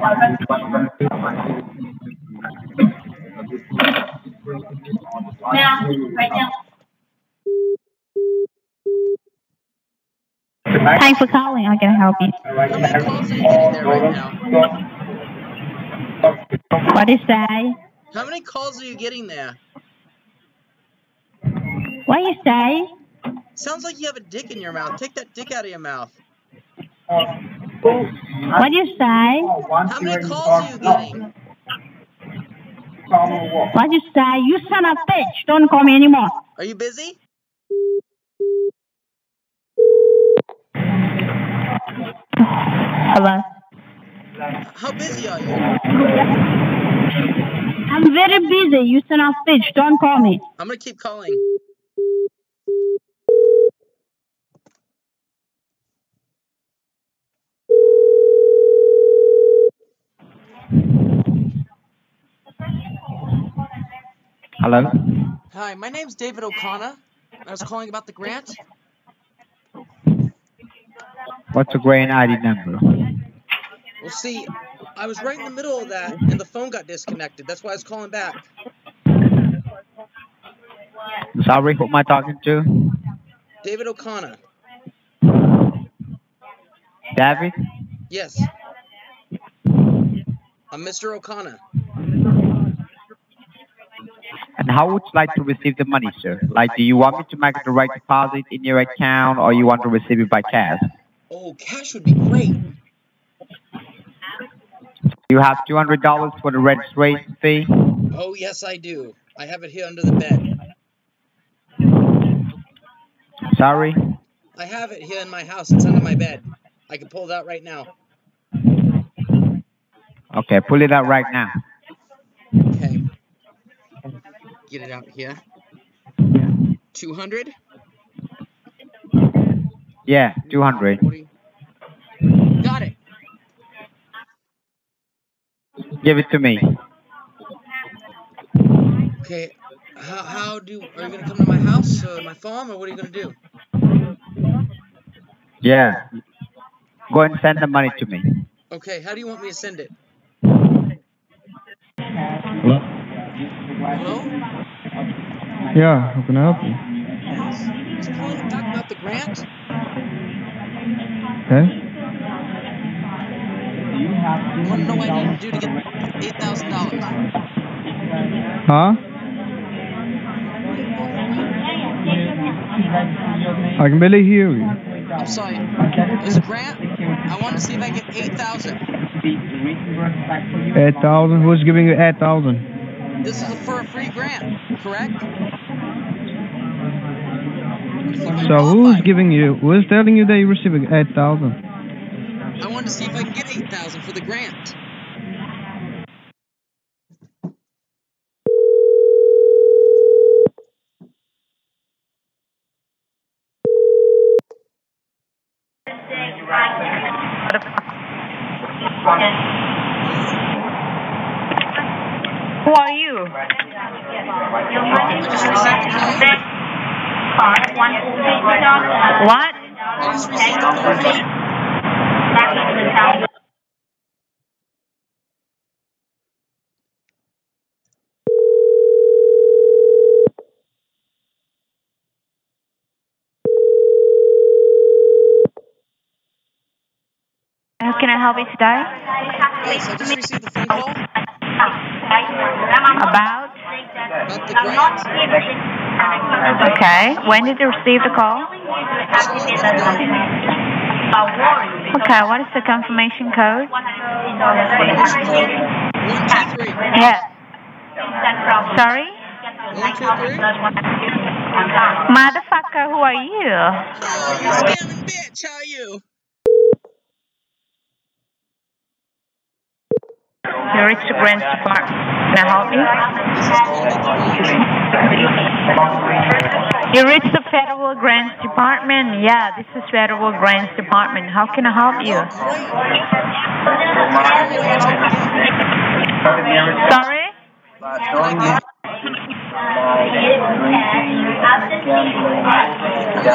Now, right now. Thanks for calling. How can I help you? How many calls are you getting there right now? What is that? How many calls are you getting there? What you say? Sounds like you have a dick in your mouth. Take that dick out of your mouth. What you say? How many calls are you getting? What you say? You son of a bitch! Don't call me anymore. Are you busy? Hello. How busy are you? I'm very busy. You son of a bitch! Don't call me. I'm gonna keep calling. Hello? Hi, my name's David O'Connor. I was calling about the grant. What's the grant ID number? Well, see, I was right in the middle of that, and the phone got disconnected. That's why I was calling back. Sorry, who am I talking to? David O'Connor. David? Yes. Uh, I'm Mr. O'Connor. And how would you like to receive the money, sir? Like, do you want me to make a direct deposit in your account or you want to receive it by cash? Oh, cash would be great. You have $200 for the registration fee? Oh, yes, I do. I have it here under the bed. Sorry? I have it here in my house. It's under my bed. I can pull it out right now. Okay, pull it out right now. Okay. Get it out here. 200? Yeah, 200 Got it. Give it to me. Okay. How, how do... Are you going to come to my house or my farm, or what are you going to do? Yeah. Go and send the money to me. Okay, how do you want me to send it? Hello? Hello? Yeah, how can I help you? I was calling to talk about the grant. Okay. I want to know what I need to do to get $8,000. Huh? I can barely hear you. I'm sorry. There's a grant. I want to see if I get 8000 Eight thousand? Who's giving you eight thousand? This is for a free grant, correct? So who's giving you? Who's telling you that you're receiving eight thousand? I wanted to see if I can get 8000 for the grant. Who are you? Just received the call. What? I just received the call. How can I help you today? Yes, I just received the phone call About? about the grant. Okay. When did you receive the call? Just minutes ago. Okay. What is the confirmation code? Confirmation code. One, two, three. Yes. Sorry? One, two, three. Motherfucker, who are you? Oh, you scamming bitch. How are you? You reached the Grants Department. Can I help you? You reached the Federal Grants Department. Yeah, this is Federal Grants Department. How can I help you? Sorry?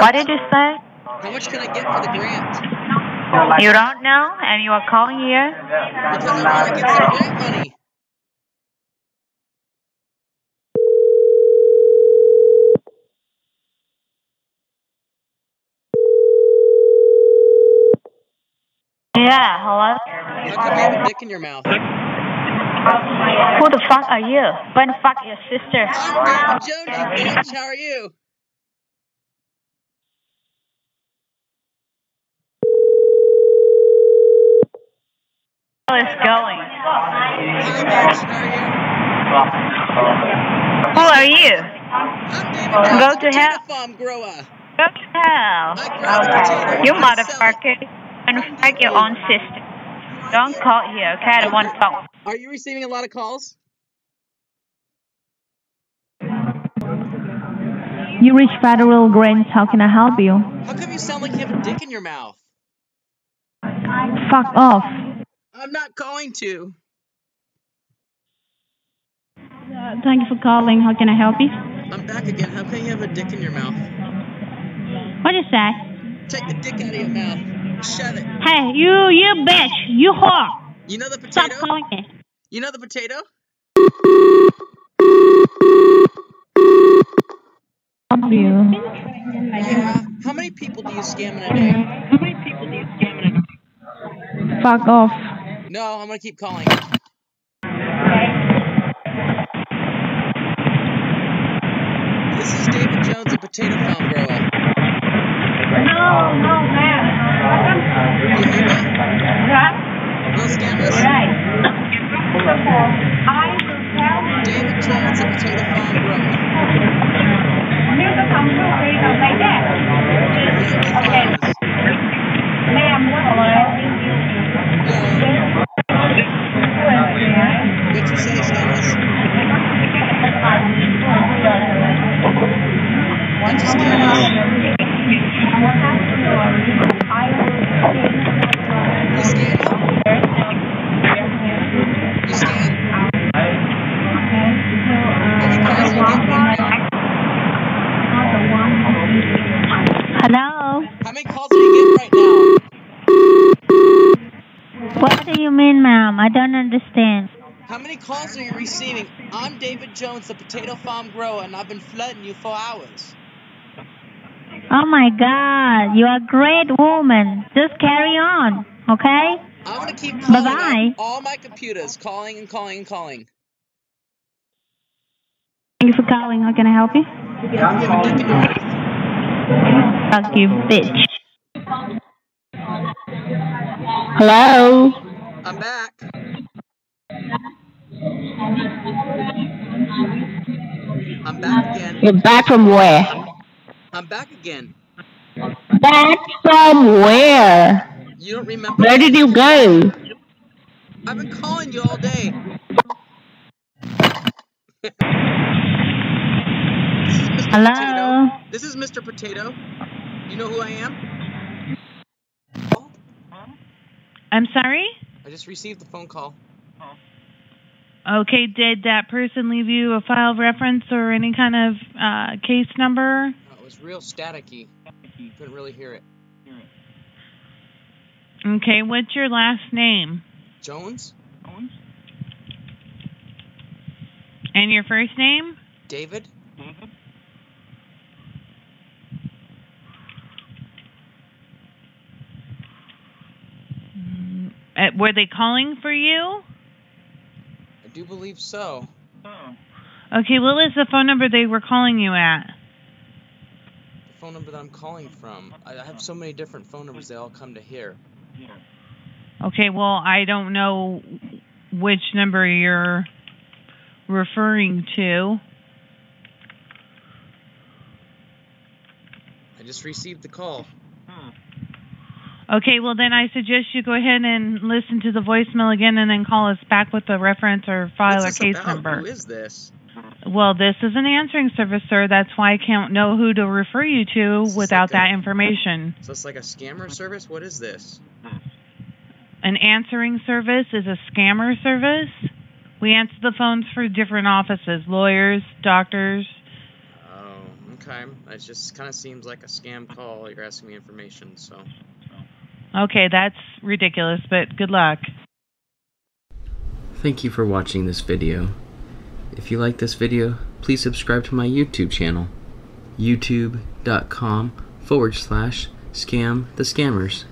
What did you say? How much can I get for the grant? You don't know, and you are calling here? Because I want to get some grant money. Yeah, hello? How come you have a dick in your mouth? Who the fuck are you? When the fuck your sister? I'm David Jones, you bitch. How are you? Is going? Hi, bitch. How are you? Who are you? I'm David Go to potato hell. farm grower. Go to hell. I grow the potatoes. You I sell it. motherfucker. And fuck your own sister. Don't call here, okay? I don't want to talk. Are you receiving a lot of calls? You reach federal grants. How can I help you? How come you sound like you have a dick in your mouth? Fuck off. I'm not going to. Uh, thank you for calling. How can I help you? I'm back again. How can you have a dick in your mouth? What is that? Take the dick out of your mouth. Shove it. Hey, you, you bitch. You whore. You know the potato? Stop potato? calling me. You know the potato? You. Yeah. How many people do you scam in a day? Fuck off. No, I'm gonna keep calling. This is David Jones, a potato farm grower. No, no, ma'am. You hear me? Right? No scammers? Right. First of all, I will tell you. David Jones, a potato farm grower. Nếu nó không có đi đâu like that. Okay. Ma'am, what What you say, scammers? What you scammers? You scam? You scam? How many calls do you get right now? Hello? How many calls do you get right now? What do you mean, ma'am? I don't understand. How many calls are you receiving? I'm David Jones, the potato farm grower, and I've been flooding you for hours. Oh my god, you're a great woman. Just carry on, okay? I'm gonna keep calling Bye-bye. on all my computers, calling and calling and calling. Thank you for calling. How can I help you? You have a dick in. Fuck you, bitch. Hello? I'm back. I'm back again. You're back from where? I'm back again. Back from where? You don't remember? Where did you go? I've been calling you all day. this is Mr. Hello? Potato. This is Mr. Potato. You know who I am? Oh, I'm sorry? I just received the phone call. Okay, did that person leave you a file reference or any kind of uh, case number? Oh, it was real staticky. You Couldn't really hear it. Okay, what's your last name? Jones? Jones. And your first name? David? Uh, Uh, were they calling for you? I do believe so. Oh. Okay, what was the phone number they were calling you at? The phone number that I'm calling from. I I have so many different phone numbers, they all come to here. Okay, well, I don't know which number you're referring to. I just received the call. Okay, well, then I suggest you go ahead and listen to the voicemail again and then call us back with the reference or file What's or case about? number. Who is this? Well, this is an answering service, sir. That's why I can't know who to refer you to without like a- that information. So it's like a scammer service? What is this? An answering service is a scammer service. We answer the phones for different offices, lawyers, doctors. Oh, okay. It just kind of seems like a scam call. You're asking me information, so. Okay, that's ridiculous, but good luck. Thank you for watching this video. If you like this video, please subscribe to my YouTube channel, youtube.com forward slash scam the scammers.